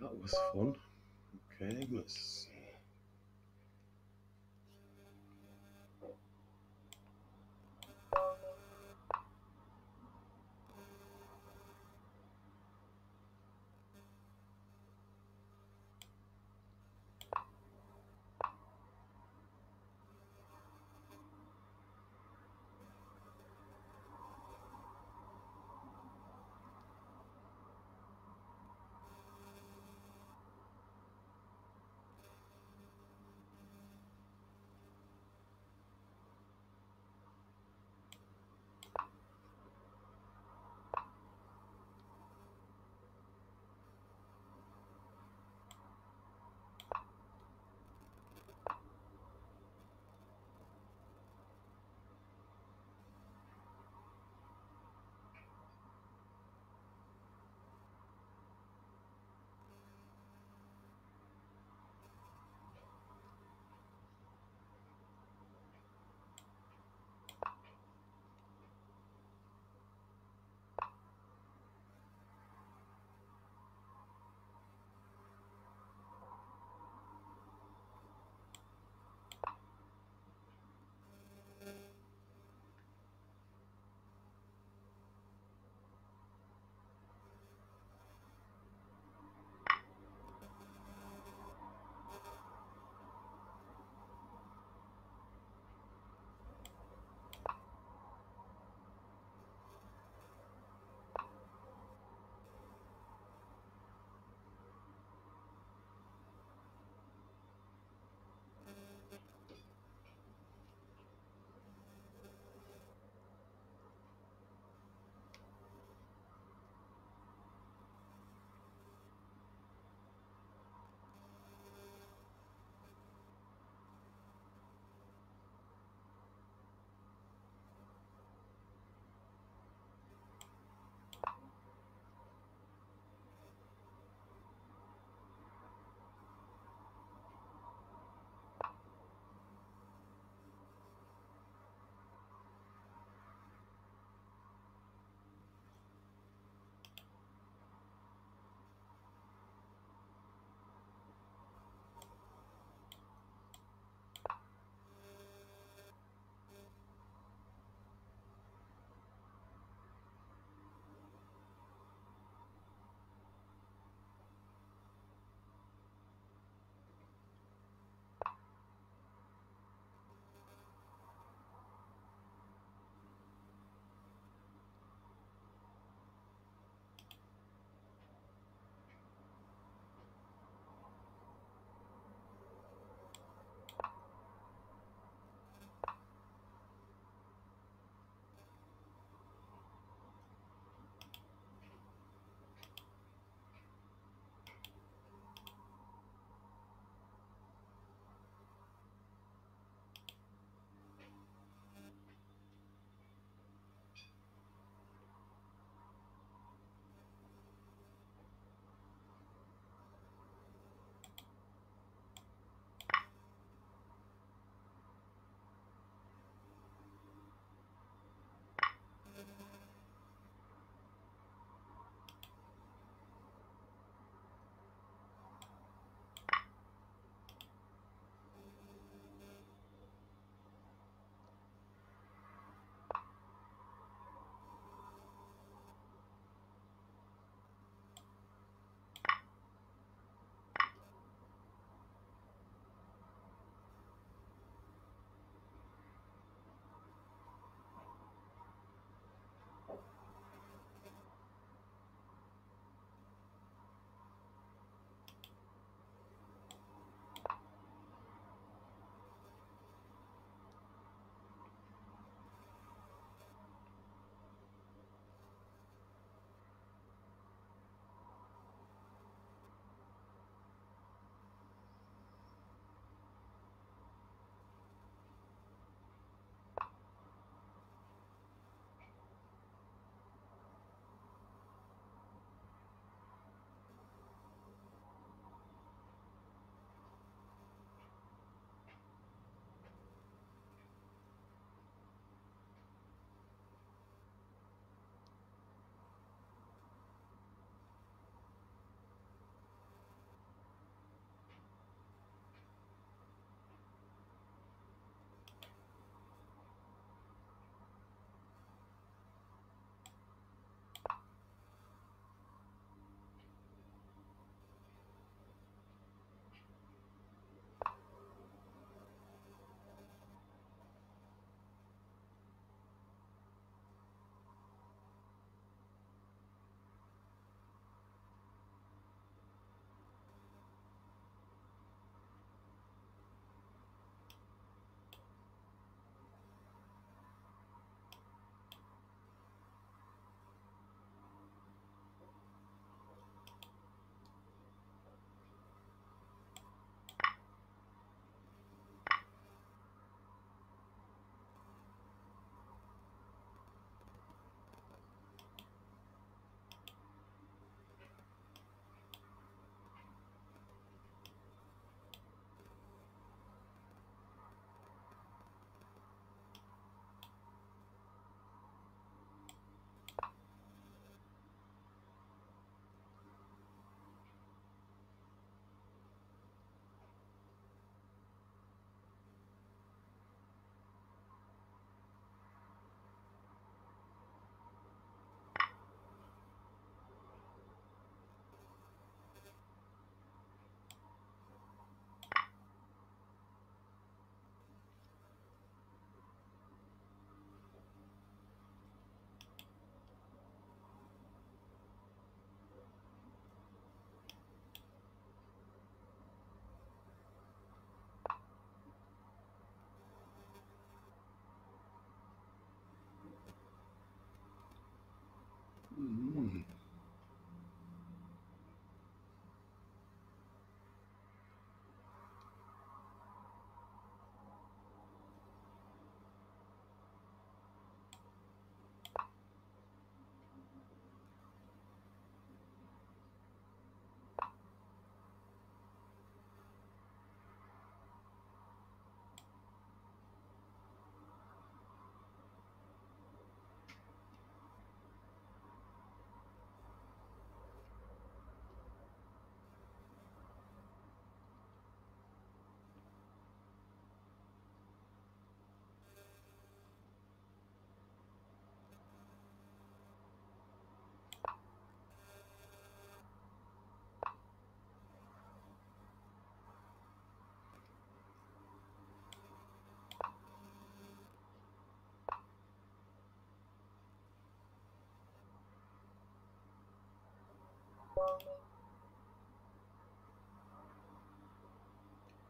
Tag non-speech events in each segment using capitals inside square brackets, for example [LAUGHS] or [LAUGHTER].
that was fun. Okay, let's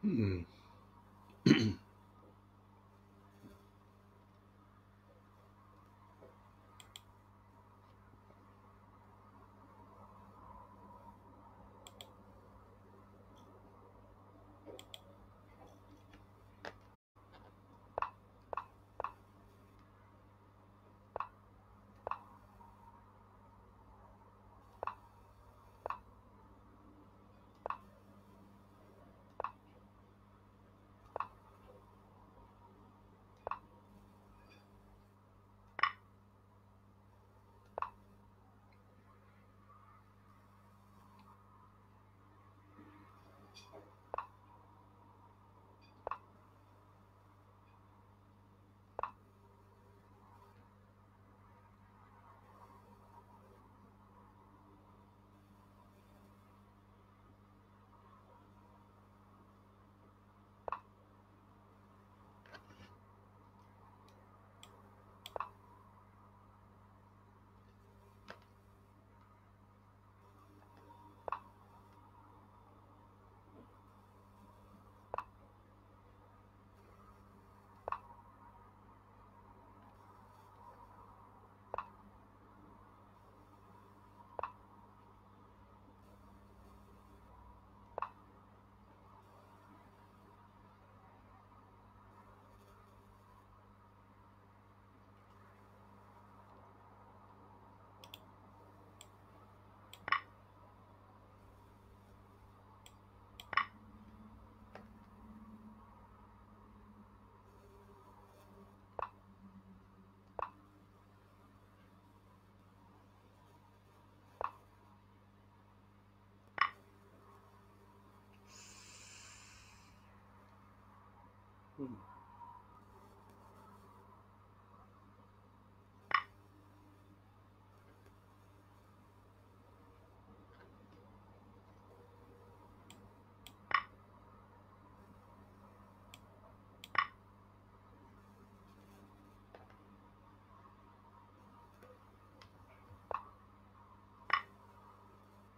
Hmm.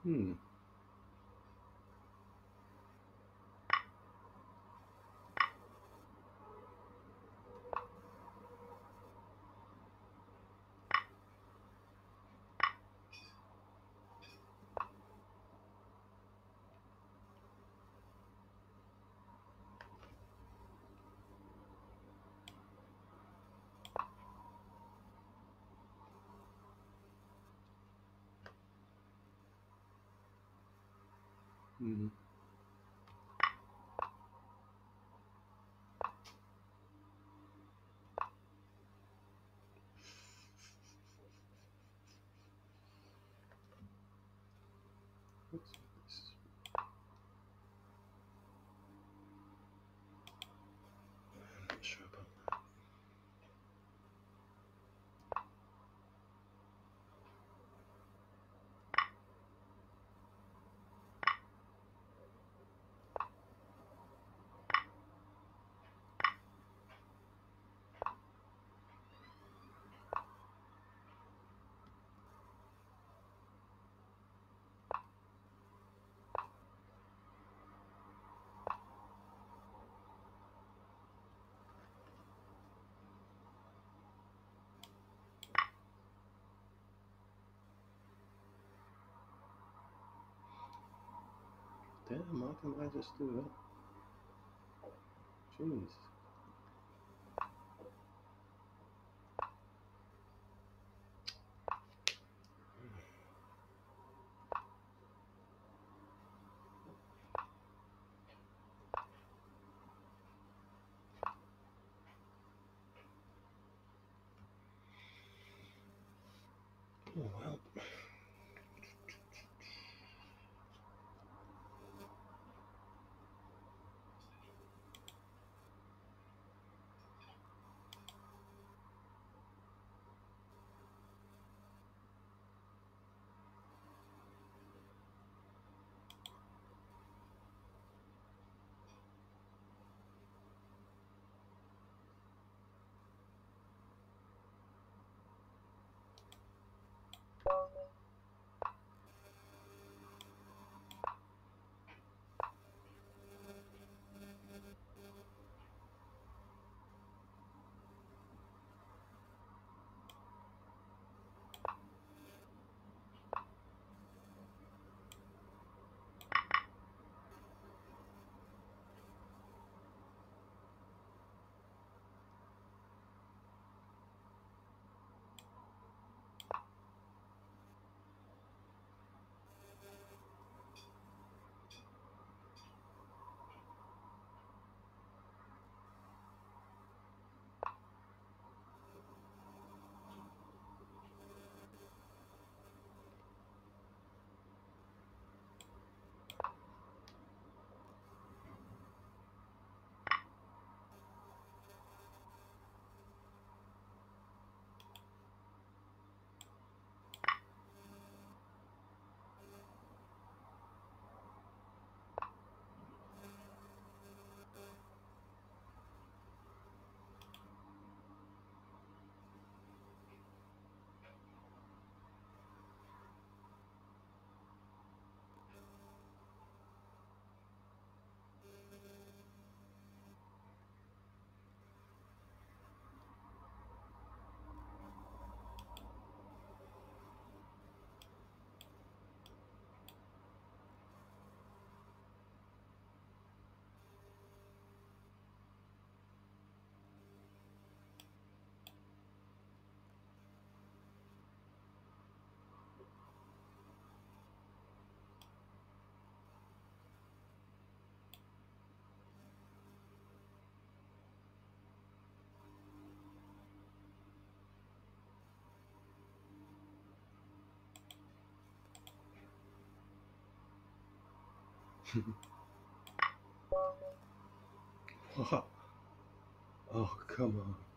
Hmm. Hmm. Damn, how can I just do that? Jeez. [LAUGHS] Oh, come on.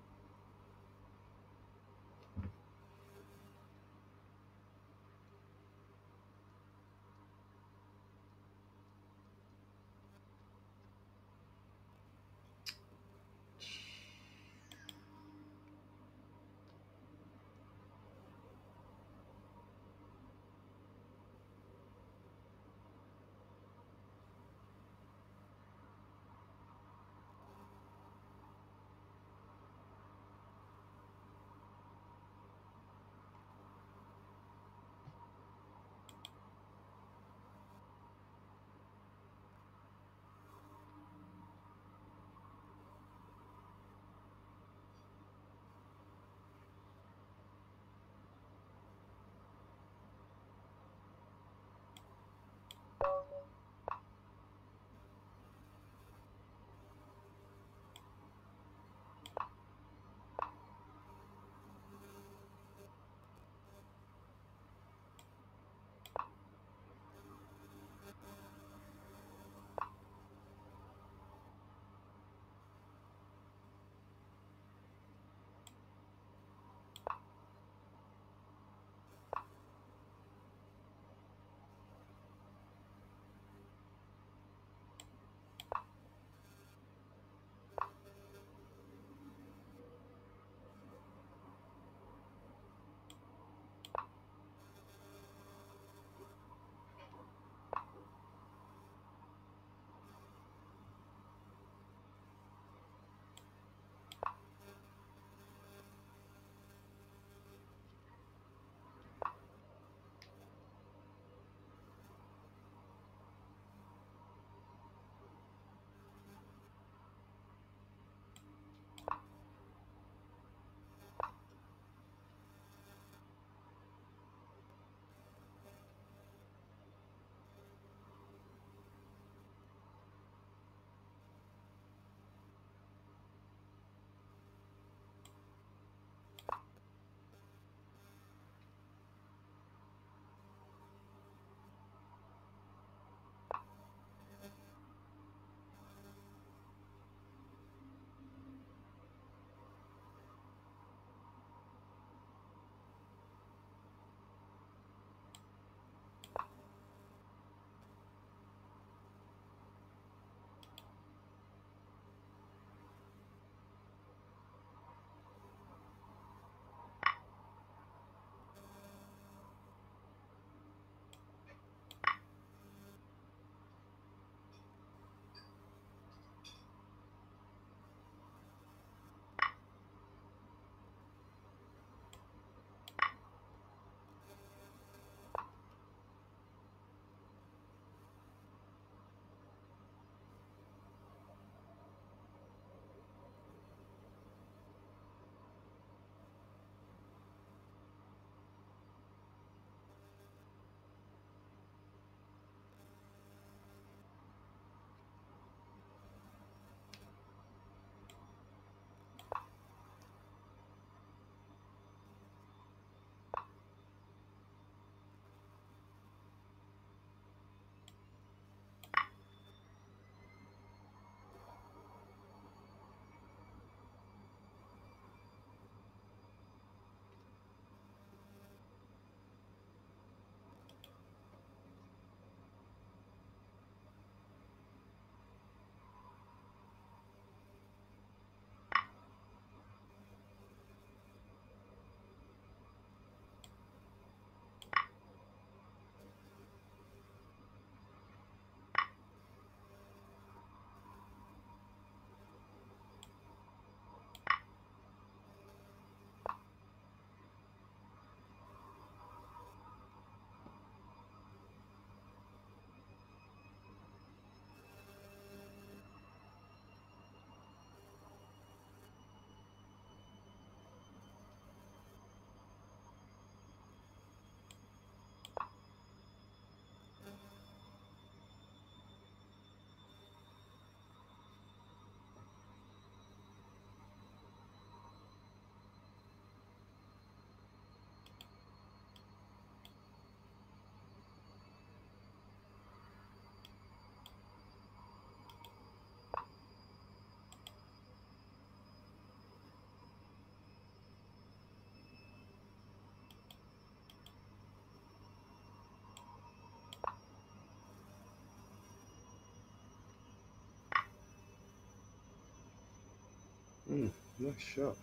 Hmm, nice shot.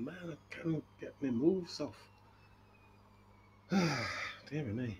[SIGHS] man, I can't get my moves off. Damn me.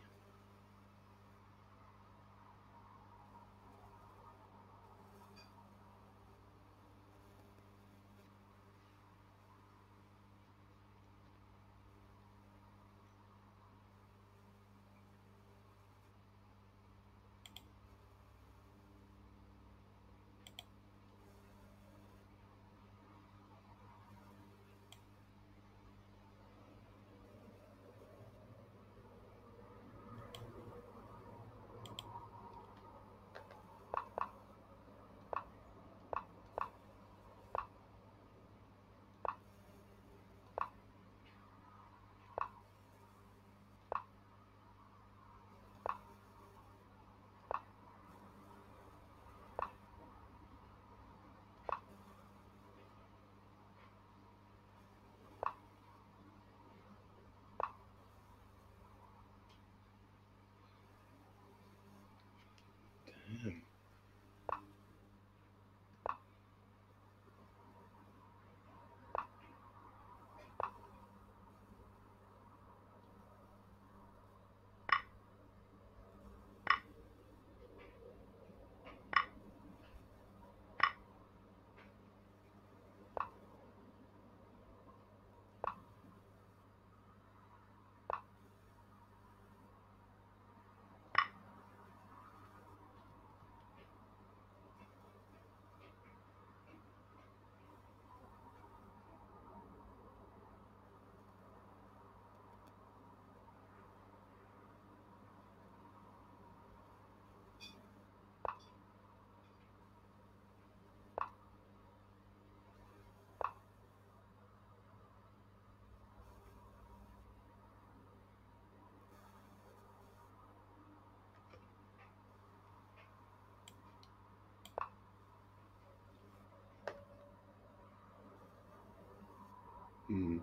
Mm.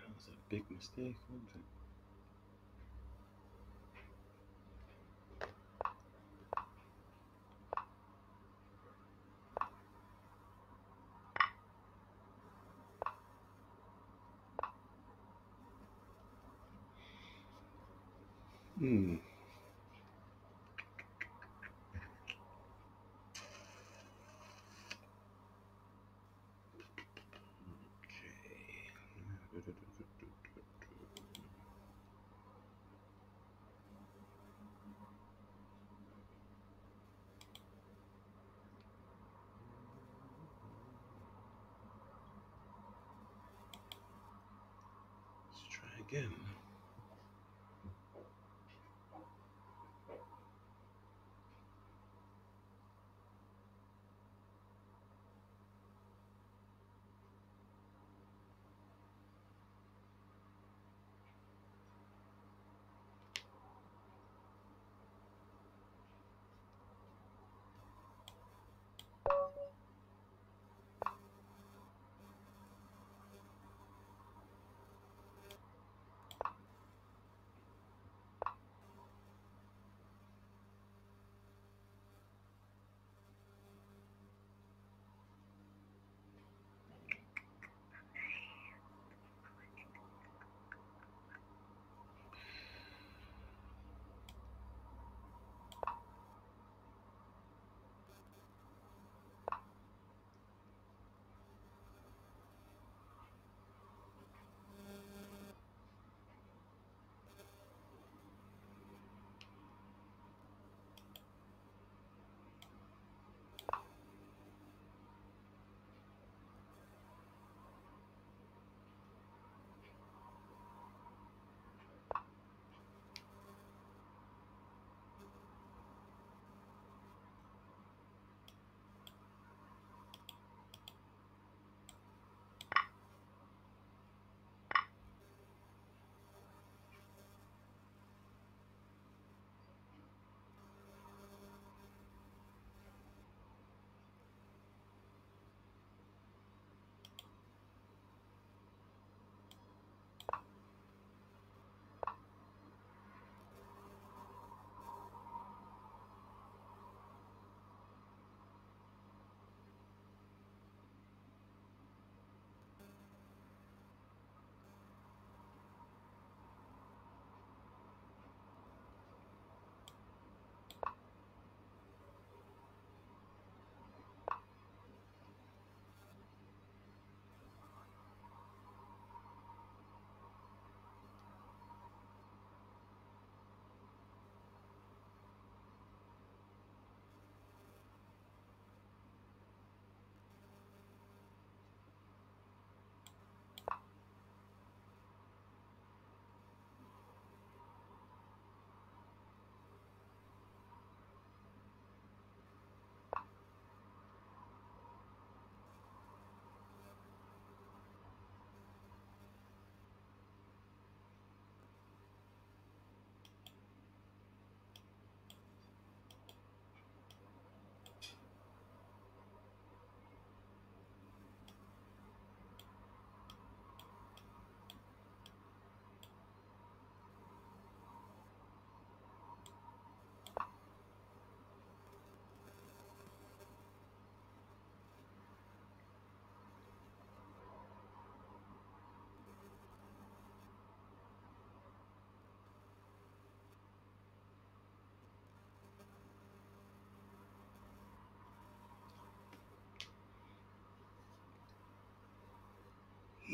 That was a big mistake, wasn't it? Hmm. Okay. Let's try again.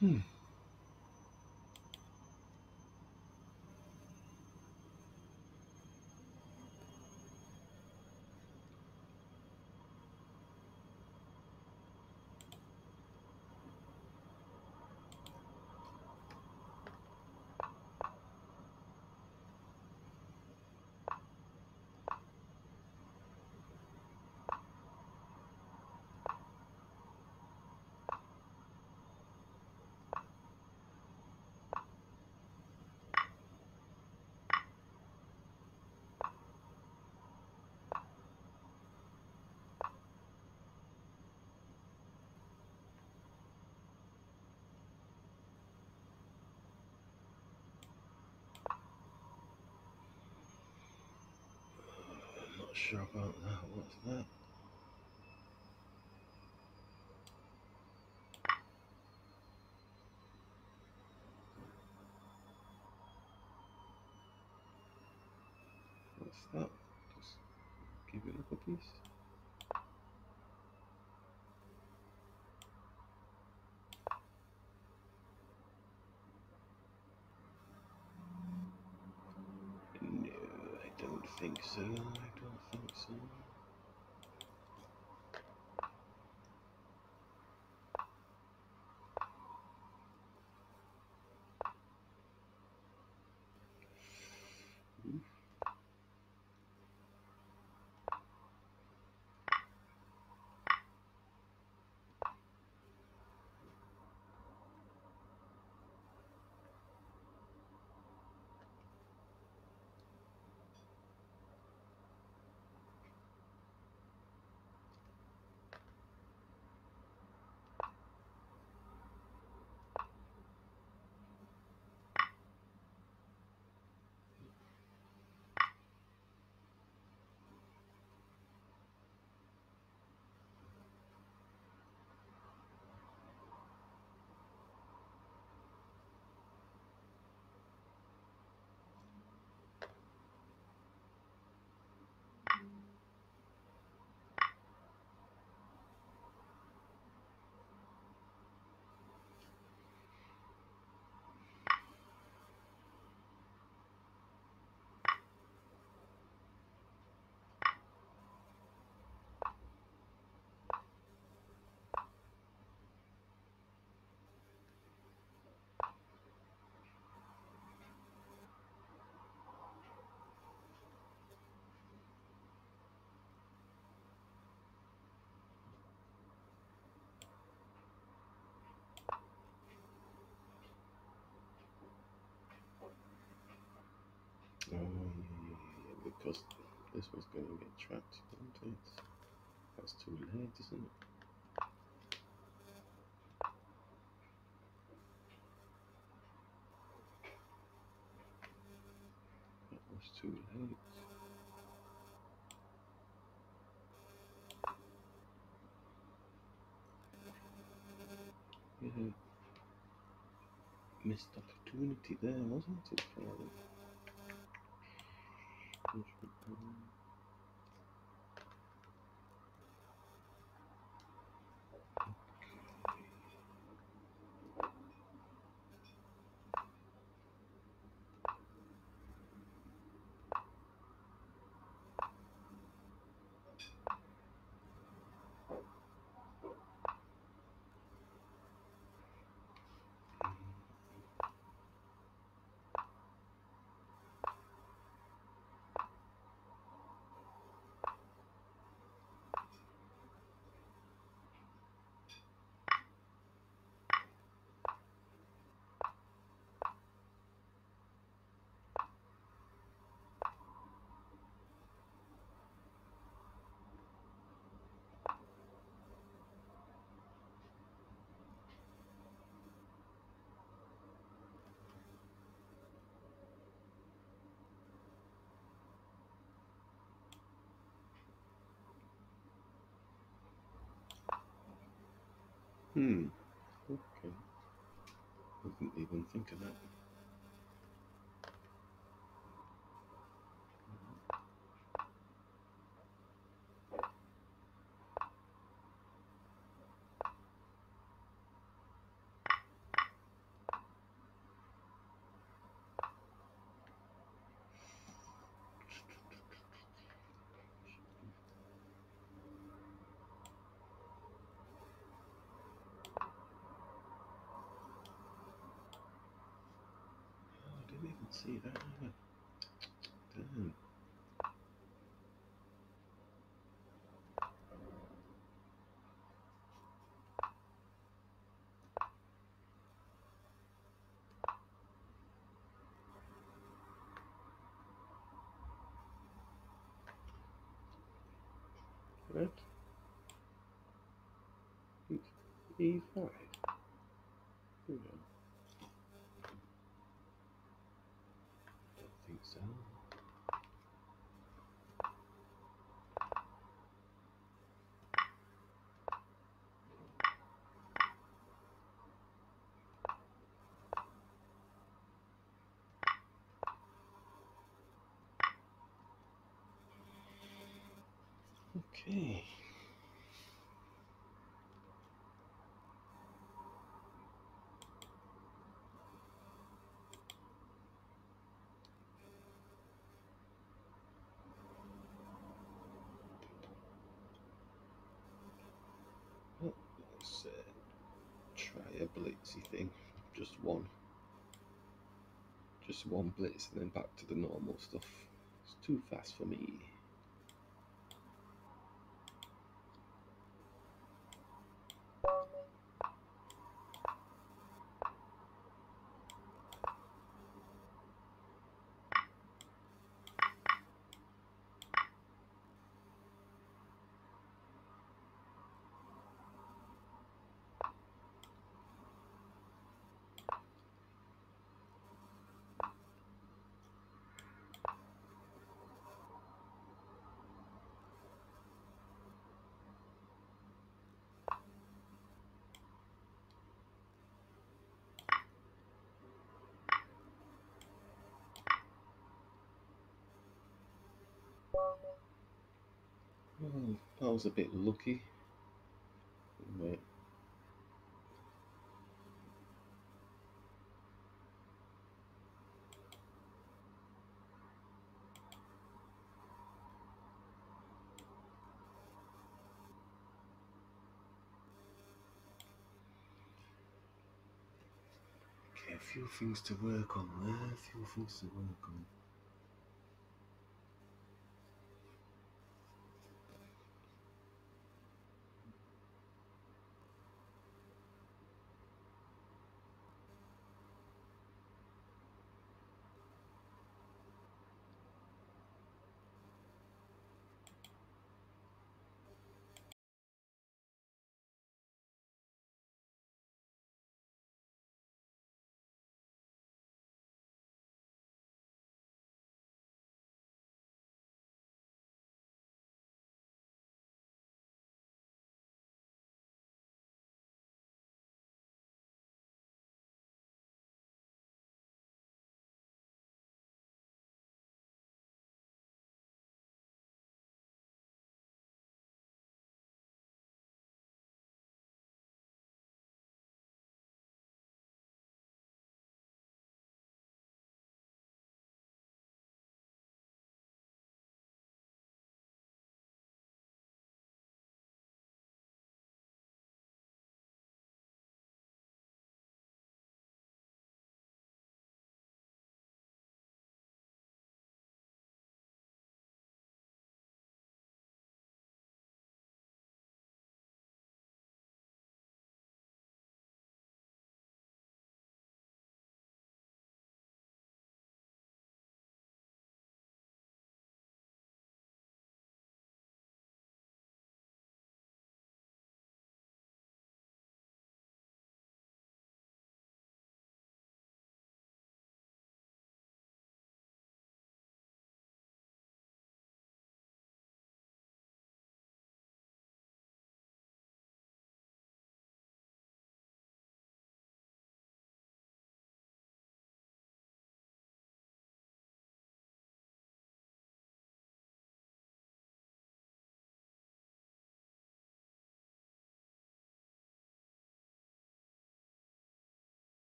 Hmm. Sure about that. What's that? What's that? Just give it a piece. No, I don't think so. I Oh, yeah, yeah, because this was going to get trapped, it? That's too late, isn't it? That was too late. Missed opportunity there, wasn't it, for them? Yes, Hmm. Okay. I didn't even think of that. Oh, I didn't even see that. Damn. Right? E5. Here we go. Don't think so. Okay. Well, let's uh, try a blitzy thing. Just one. Just one blitz and then back to the normal stuff. It's too fast for me. That was a bit lucky. Wait. Okay, a few things to work on there, a few things to work on.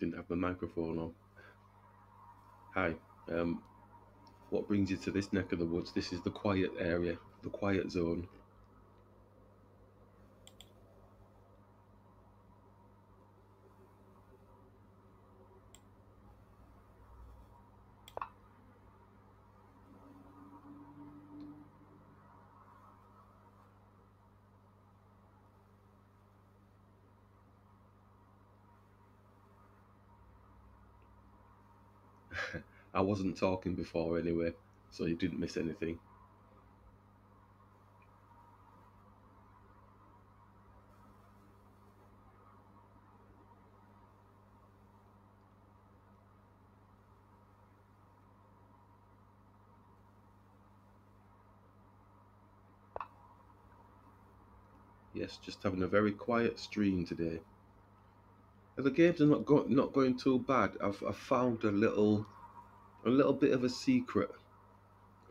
Didn't have the microphone on. Hi. Um, what brings you to this neck of the woods? This is the quiet area, the quiet zone. I wasn't talking before anyway, so you didn't miss anything. Yes, just having a very quiet stream today. The games are not going not going too bad. I've, I've found a little a little bit of a secret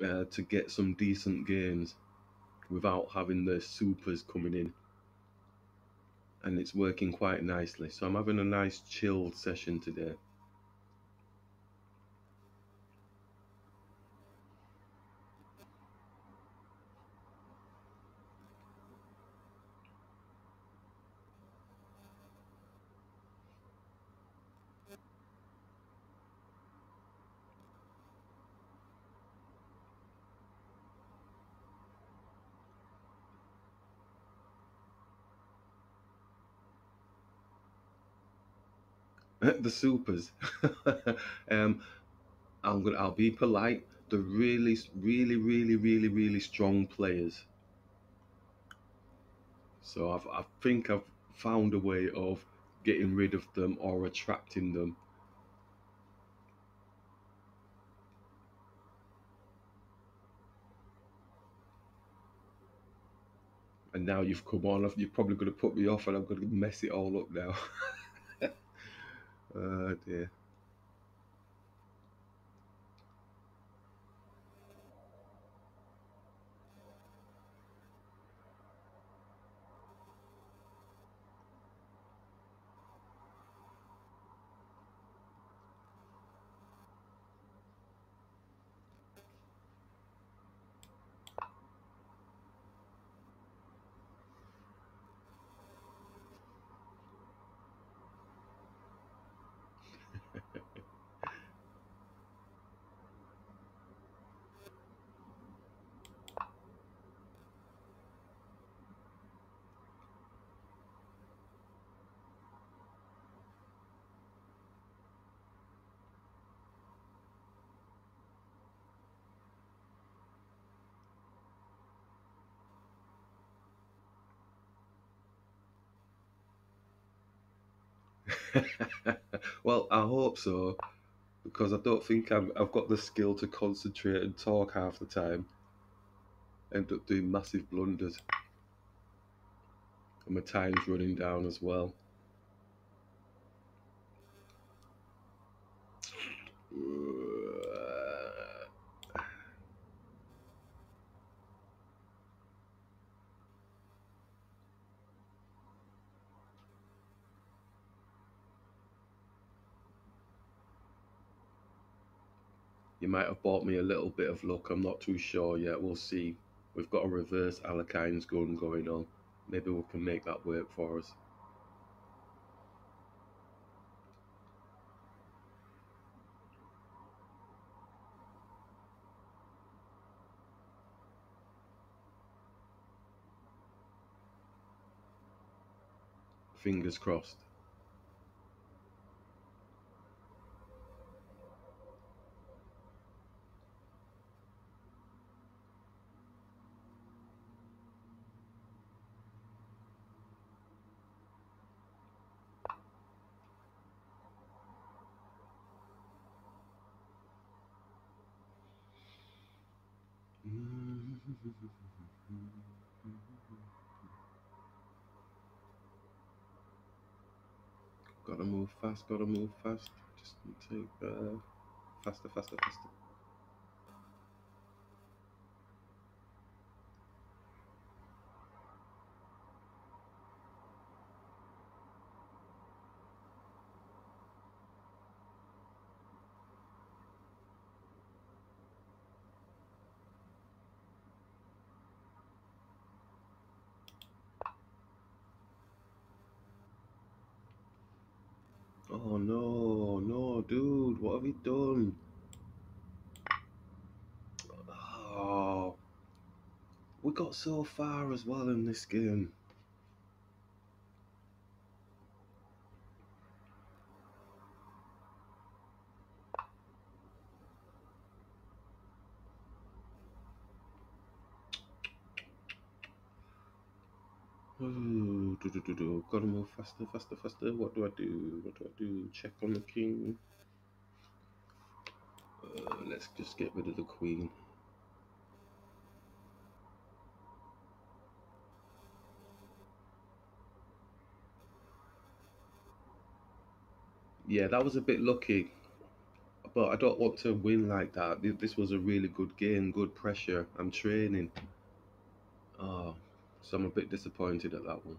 uh, to get some decent gains without having the supers coming in, and it's working quite nicely. So I'm having a nice chilled session today. [LAUGHS] the supers. [LAUGHS] um, I'm gonna. I'll be polite. The really, really, really, really, really strong players. So I've, I think I've found a way of getting rid of them or attracting them. And now you've come on. You're probably going to put me off, and I'm going to mess it all up now. [LAUGHS] oh dear. [LAUGHS] well, I hope so, because I don't think I've, I've got the skill to concentrate and talk half the time. End up doing massive blunders. And my time's running down as well. [SIGHS] [SIGHS] You might have bought me a little bit of luck. I'm not too sure yet. We'll see. We've got a reverse Alekhine's gun going on. Maybe we can make that work for us. Fingers crossed. Gotta move fast, gotta move fast. Just take uh, faster, faster, faster. Oh no, no, dude, what have you done? Oh, got so far as well in this game. Oh, do, do, do, do. Gotta move faster, faster, faster. What do I do? What do I do? Check on the king. Uh, let's just get rid of the queen. Yeah, that was a bit lucky, but I don't want to win like that. This was a really good game, good pressure. I'm training. Oh, so I'm a bit disappointed at that one.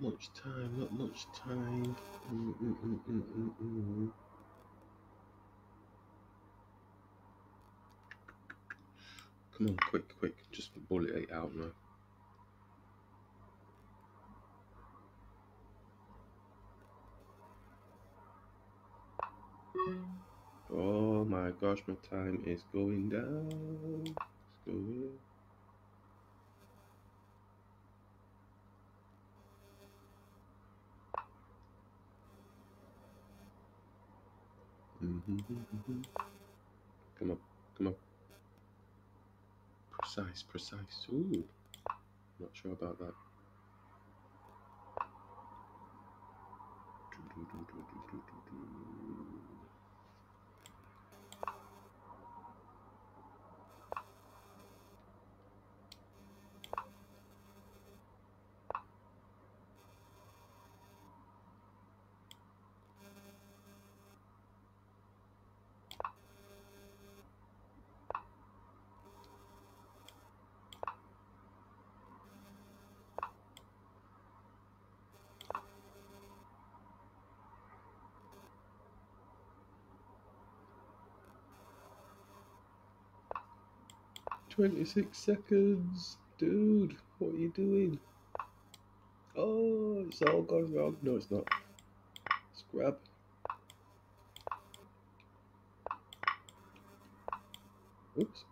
Much time, not much time. Mm -mm -mm Come on, quick, quick, just bullet it out now. Oh my gosh, my time is going down. Let's go here. Mm -hmm. Mm-hmm, mm-hmm. Come on, come on. Precise, precise. Ooh, not sure about that. Do, do, do, 26 seconds. Dude, what are you doing? Oh, it's all gone wrong. No, it's not. Let's grab. Oops.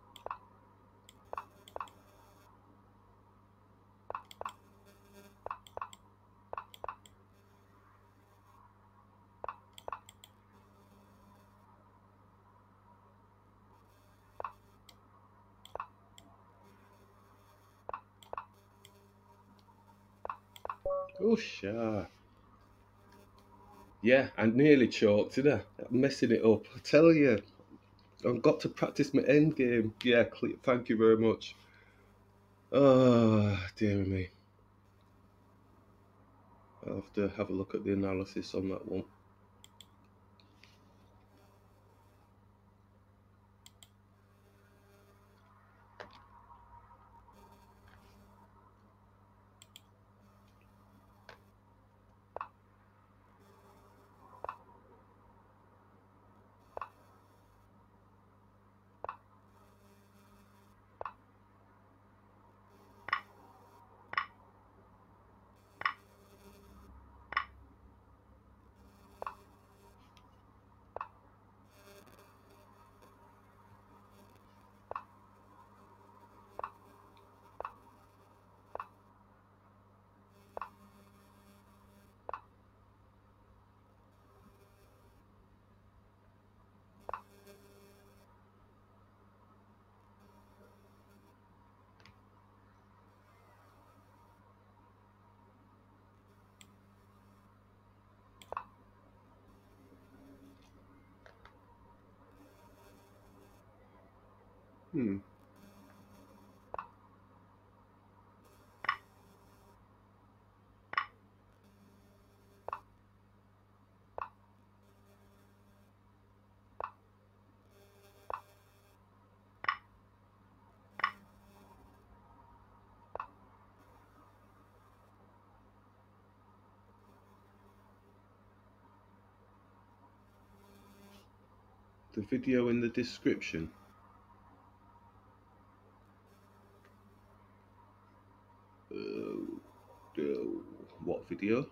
Oh, sure. Yeah, I nearly choked, did I? I'm messing it up. I tell you, I've got to practice my end game. Yeah, thank you very much. Oh, dear me. I'll have to have a look at the analysis on that one. The video in the description. Uh, what video?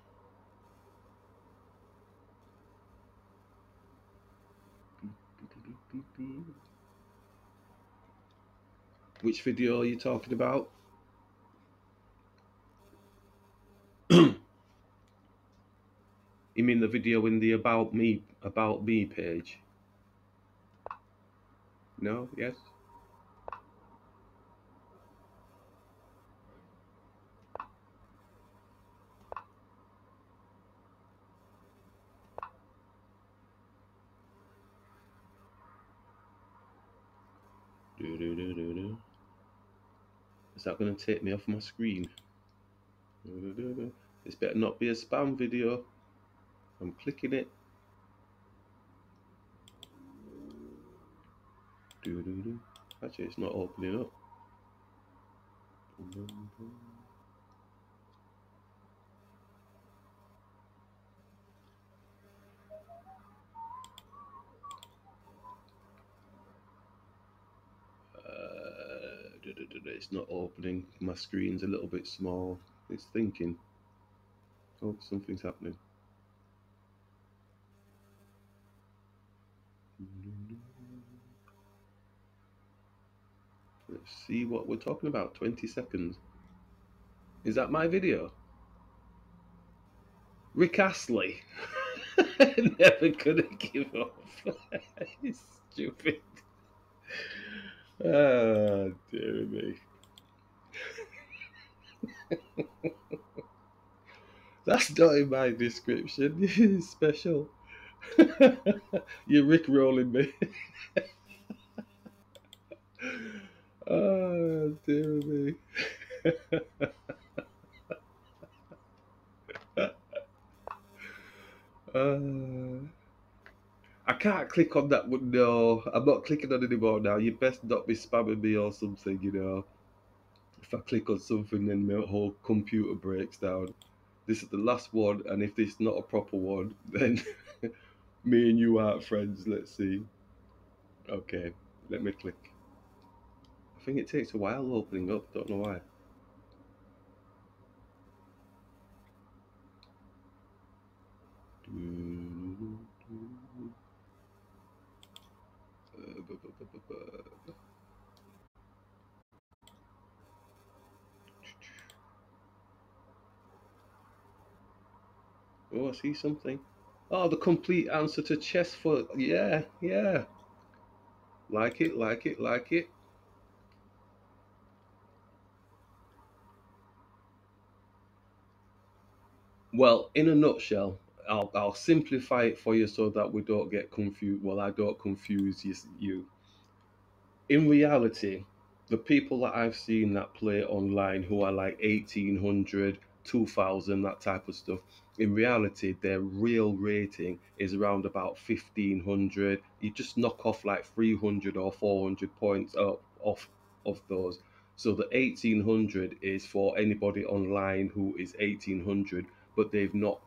Which video are you talking about? [CLEARS THROAT] you mean the video in the about me about me page? No? Yes? Do, do, do, do, do. Is that going to take me off my screen? Do, do, do, do. This better not be a spam video. I'm clicking it. Do, do, do. Actually, it's not opening up. Uh, it's not opening. My screen's a little bit small. It's thinking. Oh, something's happening. Let's see what we're talking about. 20 seconds. Is that my video? Rick Astley. [LAUGHS] Never gonna give up. [LAUGHS] Stupid. Ah, dear me. [LAUGHS] That's not in my description. It's special. You're Rick rolling me. Oh, dear me. uh, I can't click on that one. No, I'm not clicking on anymore now. You best not be spamming me or something, you know. If I click on something, then my whole computer breaks down. This is the last one, and if this is not a proper one, [LAUGHS] then me and you aren't friends. Let's see. Okay, let me click. I think it takes a while opening up. Don't know why. Oh, I see something. Oh, the complete answer to chess for yeah, yeah. Like it, like it, like it. Well, in a nutshell, I'll I'll simplify it for you so that we don't get confused. Well, I don't confuse you. In reality, the people that I've seen that play online who are like 1800, 2000, that type of stuff, in reality, their real rating is around about 1500. You just knock off like 300 or 400 points up, off of those. So the 1800 is for anybody online who is 1800, but they've not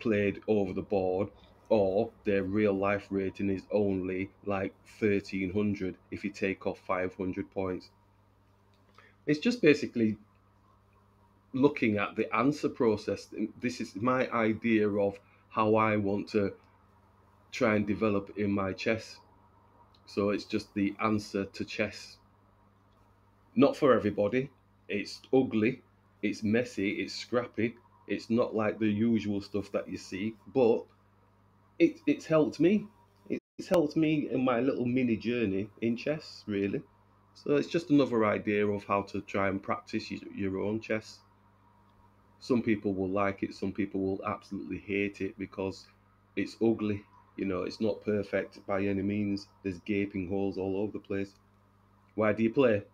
played over the board, or their real life rating is only like 1300 if you take off 500 points. It's just basically looking at the answer process. This is my idea of how I want to try and develop in my chess. So it's just the answer to chess. Not for everybody. It's ugly, it's messy, it's scrappy. It's not like the usual stuff that you see, but it, it's helped me. It's helped me in my little mini journey in chess, really. So it's just another idea of how to try and practice your, own chess. Some people will like it, some people will absolutely hate it because it's ugly. You know, it's not perfect by any means. There's gaping holes all over the place. Why do you play?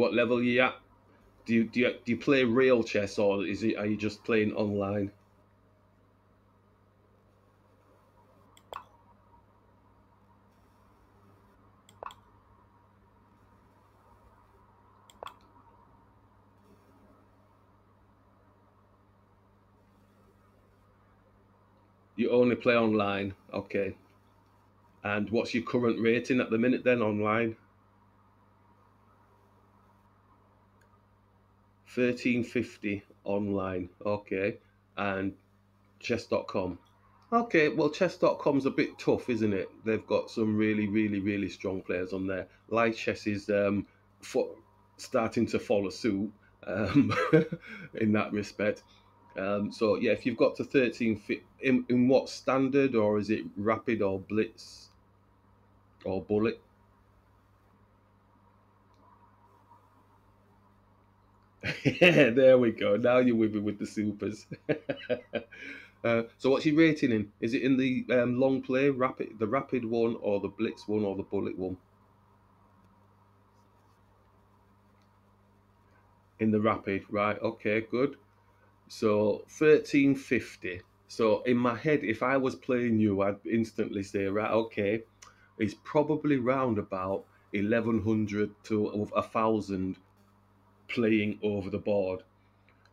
What level are you at? Do you, do you do you play real chess or is it are you just playing online? You only play online, okay. And what's your current rating at the minute then online? 1350 online, okay. And chess.com. Okay, well, chess.com's a bit tough, isn't it? They've got some really, really, really strong players on there. Lichess is um, for, starting to follow suit um, [LAUGHS] in that respect. Um, so yeah, if you've got to 13 in, in what standard or is it rapid or blitz or bullet? [LAUGHS] there we go. Now you're with me with the supers. [LAUGHS] uh, so what's your rating in? Is it in the um, long play, rapid, the rapid one, or the blitz one, or the bullet one? In the rapid, right? Okay, good. So 1350. So in my head, if I was playing you, I'd instantly say, right, okay, it's probably round about 1100 to a 1000 playing over the board.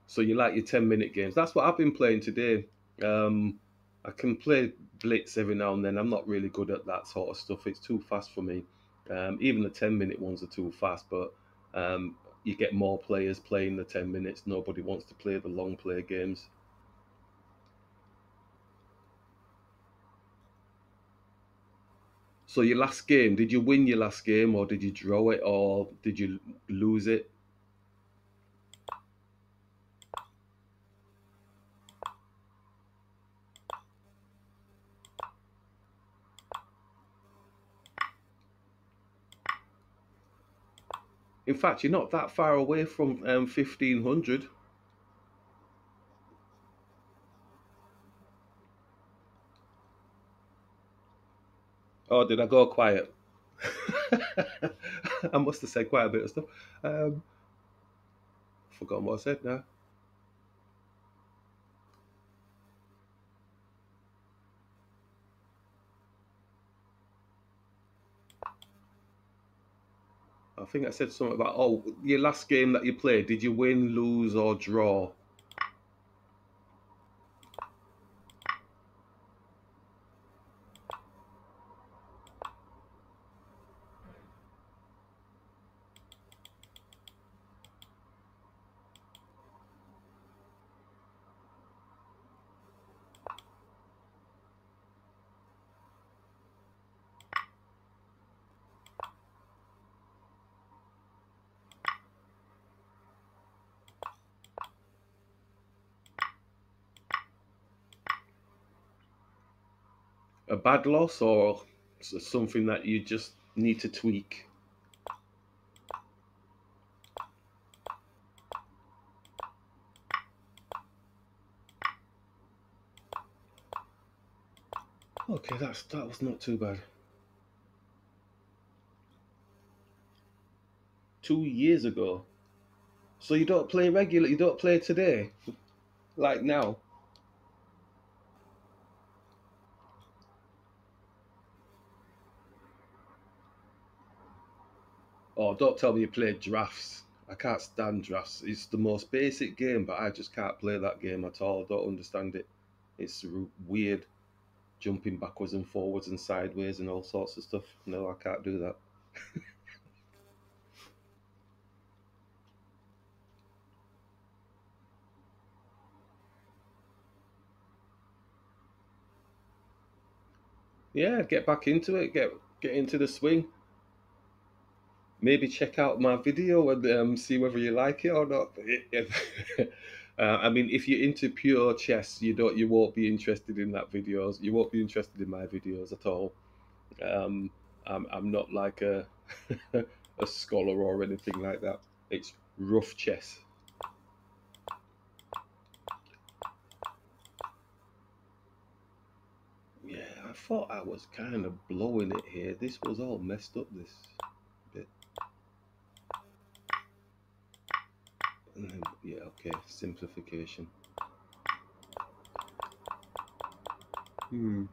So you like your 10 minute games. That's what I've been playing today. Um, I can play Blitz every now and then. I'm not really good at that sort of stuff. It's too fast for me. Um, even the 10 minute ones are too fast, but um, you get more players playing the 10 minutes. Nobody wants to play the long play games. So your last game, did you win your last game or did you draw it or did you lose it? In fact, you're not that far away from um, 1500. Oh, did I go quiet? [LAUGHS] I must have said quite a bit of stuff. Um, forgotten what I said now. I think I said something about, oh, your last game that you played, did you win, lose, or draw? Bad loss or something that you just need to tweak? Okay, that's that was not too bad. Two years ago. So you don't play regular you don't play today? Like now? Oh, don't tell me you played drafts. I can't stand drafts. It's the most basic game, but I just can't play that game at all. I don't understand it. It's weird, jumping backwards and forwards and sideways and all sorts of stuff. No, I can't do that. [LAUGHS] yeah, get back into it. Get get into the swing maybe check out my video and um, see whether you like it or not. [LAUGHS] uh, I mean, if you're into pure chess, you don't, you won't be interested in that videos. You won't be interested in my videos at all. Um, I'm, I'm not like a [LAUGHS] a scholar or anything like that. It's rough chess. Yeah, I thought I was kind of blowing it here. This was all messed up, this bit. Then, yeah, okay, simplification. Hmm.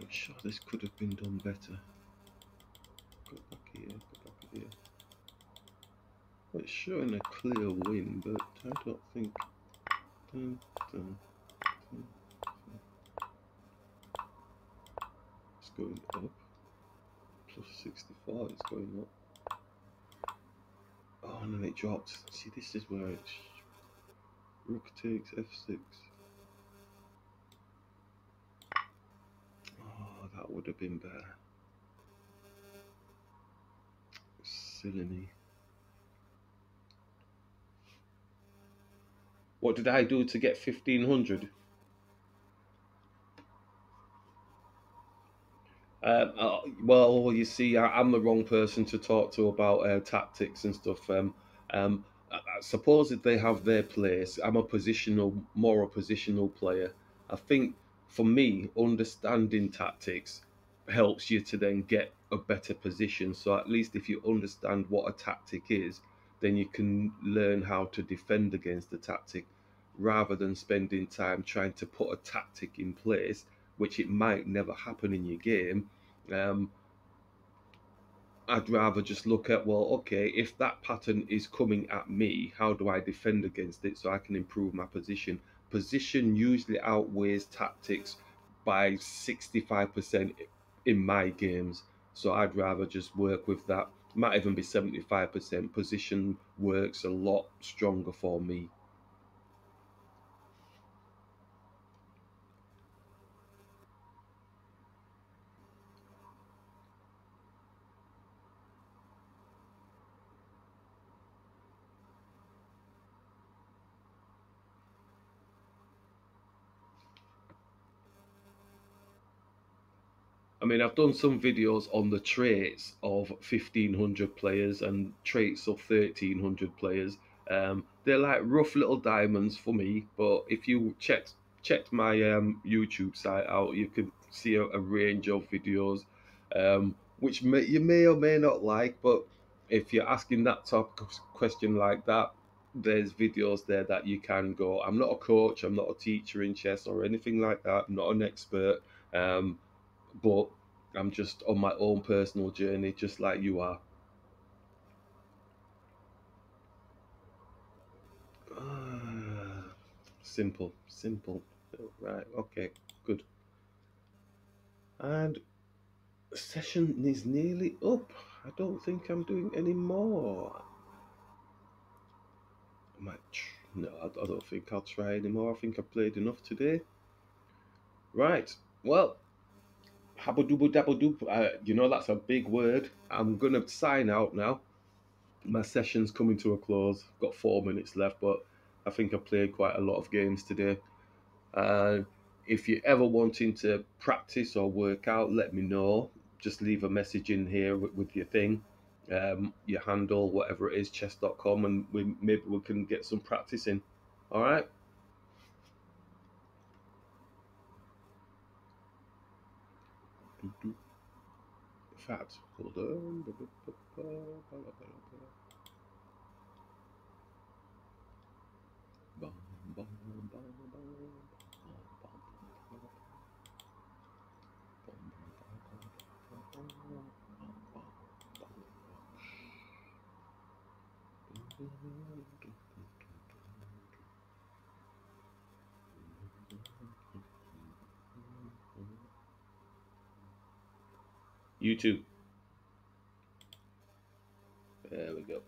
I'm sure this could have been done better. Go back here, go back here. Well, it's showing a clear win, but I don't think. Dun, dun, going up. Plus 64, it's going up. Oh, and then it dropped. See, this is where it's. Rook takes f6. Oh, that would have been better. Silly me. What did I do to get 1500? Um, uh, well, you see, I, am the wrong person to talk to about uh, tactics and stuff. Um, um, I, I suppose they have their place. I'm a positional, more a positional player. I think for me, understanding tactics helps you to then get a better position. So at least if you understand what a tactic is, then you can learn how to defend against the tactic rather than spending time trying to put a tactic in place, which it might never happen in your game. Um, I'd rather just look at, well, okay, if that pattern is coming at me, how do I defend against it so I can improve my position? Position usually outweighs tactics by 65% in my games. So I'd rather just work with that. Might even be 75%. Position works a lot stronger for me. Mean, I've done some videos on the traits of 1500 players and traits of 1300 players. Um, they're like rough little diamonds for me, but if you check check my um, YouTube site out, you can see a, a range of videos, um, which may, you may or may not like. But if you're asking that type question like that, there's videos there that you can go. I'm not a coach, I'm not a teacher in chess or anything like that. I'm not an expert. Um, but I'm just on my own personal journey, just like you are. [SIGHS] Simple, simple. Right, okay, good. And session is nearly up. I don't think I'm doing any more. Much. No, I, I don't think I'll try anymore. I think I played enough today. Right. Well, doop. Uh, you know, that's a big word. I'm going to sign out now. My session's coming to a close. Got four minutes left, but I think I played quite a lot of games today. Uh, if you're ever wanting to practice or work out, let me know. Just leave a message in here with, with your thing, um, your handle, whatever it is, chess.com, and we maybe we can get some practice in. All right. Fout. You too. There we go.